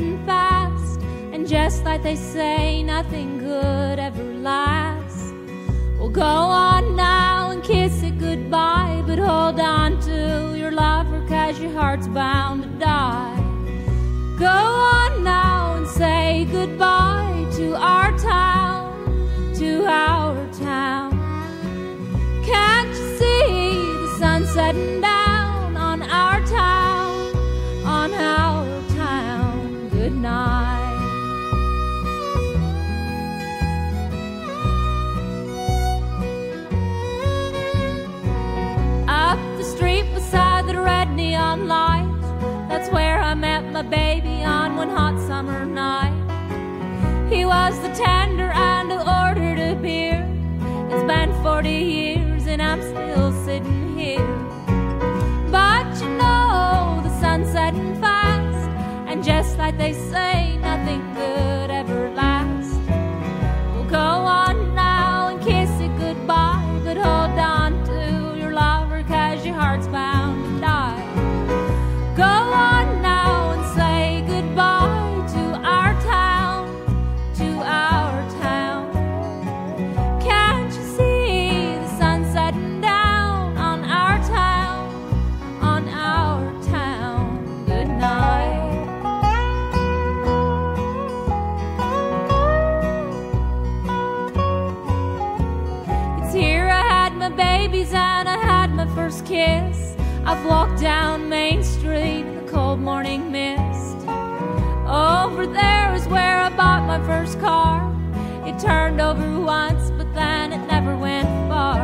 setting fast. And just like they say, nothing good ever lasts. Well, go on now and kiss it goodbye, but hold on to your lover, cause your heart's bound to die. Go on now and say goodbye to our town, to our town. Can't you see the sun setting down that's where I met my baby on one hot summer night. He was the tender and I ordered a beer. It's been 40 years and I'm still sitting here. But you know the sun's setting fast, and just like they say, babies and I had my first kiss. I've walked down Main Street in the cold morning mist. Over there is where I bought my first car. It turned over once, but then it never went far.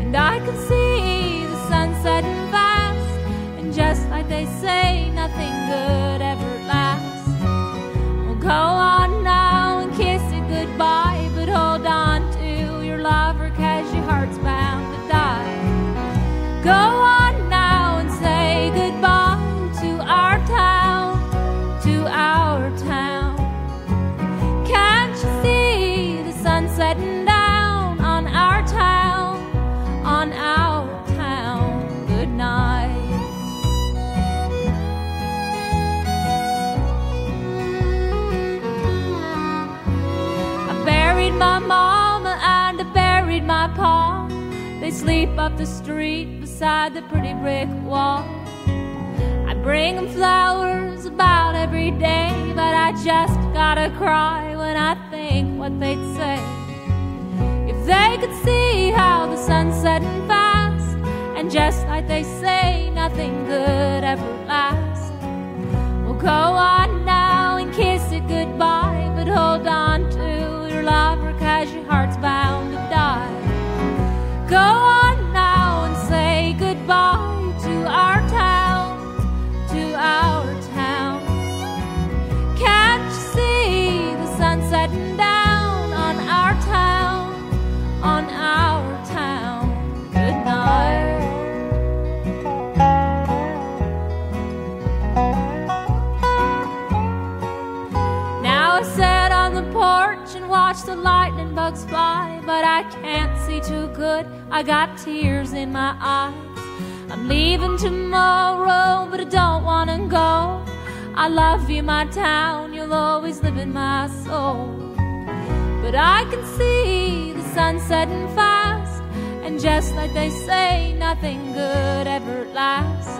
And I can see the sun setting fast. And just like they say, nothing good down on our town, on our town? Good night. I buried my mama and I buried my pa. They sleep up the street beside the pretty brick wall. I bring them flowers about every day, but I just gotta cry when I think what they'd say. They could see how the sun's setting fast, and just like they say, nothing good ever lasts. Well, go on I got tears in my eyes. I'm leaving tomorrow, but I don't wanna go. I love you, my town, you'll always live in my soul. But I can see the sun setting fast, and just like they say, nothing good ever lasts.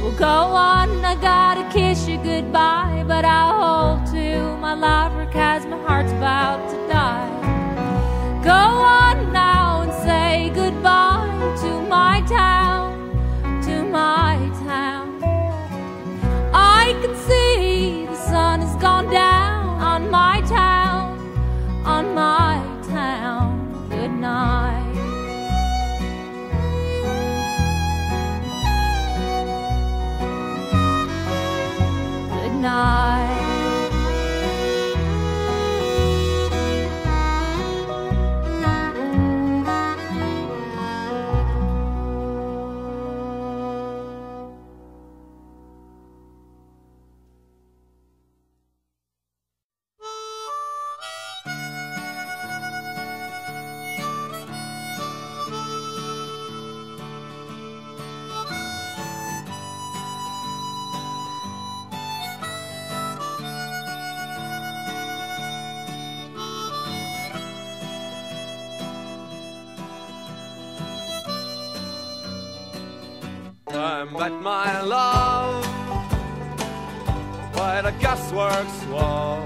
Well, go on, I gotta kiss you goodbye, but I'll hold to my lover, cause my heart's about to I met my love by the gasworks wall.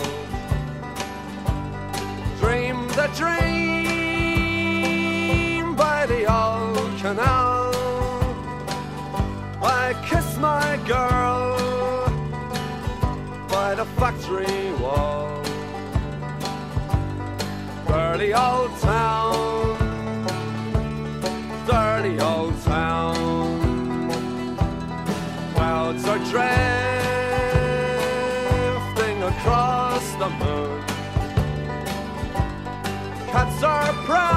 Dream the dream by the old canal. I kiss my girl by the factory wall. Dirty old town, Cats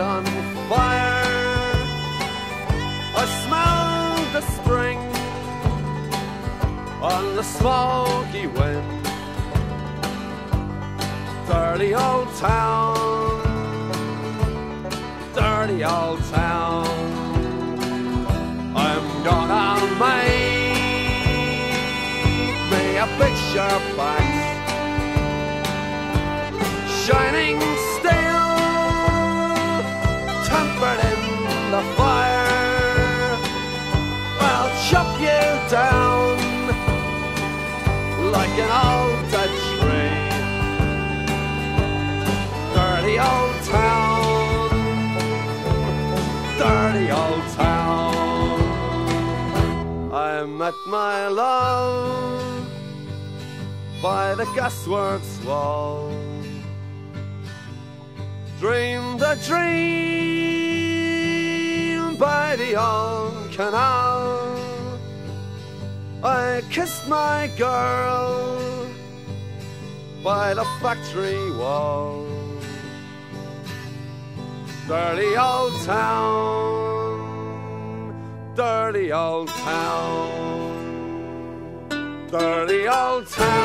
the on fire. I smell the spring on the smoky wind. Dirty old town dirty old town. I'm gonna make me a picture box, shining an old tree. Dirty old town dirty old town. I met my love by the gasworks wall. Dreamed a dream by the old canal. I kissed my girl by the factory wall. Dirty old town, dirty old town, dirty old town,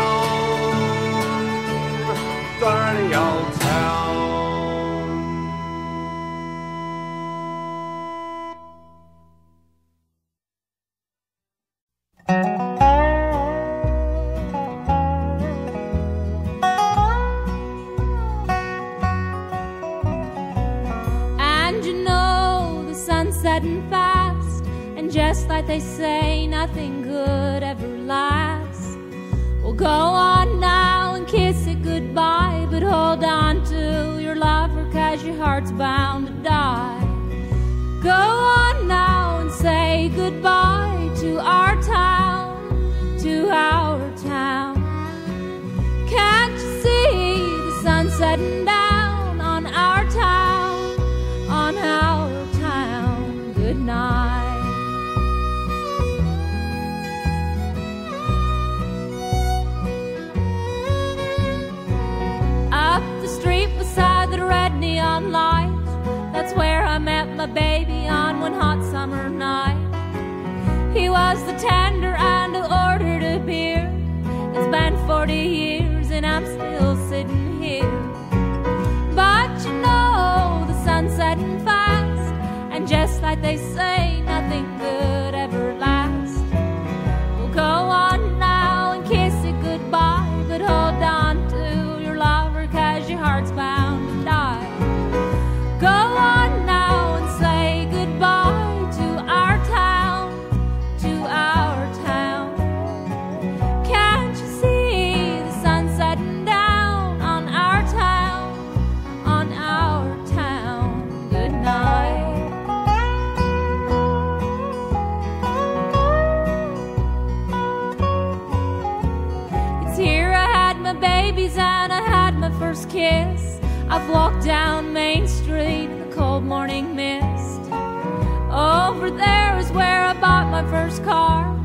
And you know the sun's setting fast, and just like they say, nothing good ever lasts. Well, go on now and kiss it goodbye, but hold on to your lover, cause your heart's bound to die. Go on now and say goodbye to our town, red neon light, that's where I met my baby on one hot summer night. He was the tender and I ordered a beer. It's been 40 years and I'm still sitting here. But you know the sun's setting fast, and just like they say, I've walked down Main Street in the cold morning mist. Over there is where I bought my first car.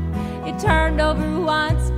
It turned over once